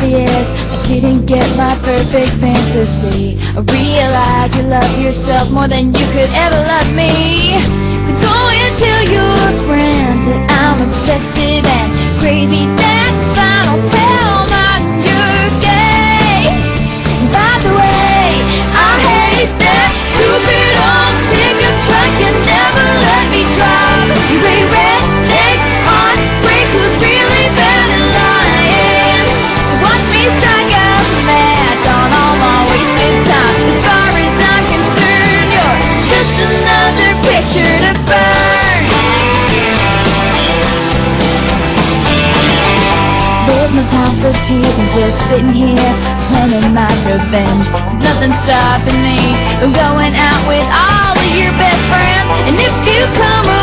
obvious. I didn't get my perfect fantasy. I realize you love yourself more than you could ever love me. So go and tell your friends that I'm obsessive another to burn. There's no time for tears, I'm just sitting here planning my revenge. There's nothing stopping me from going out with all of your best friends. And if you come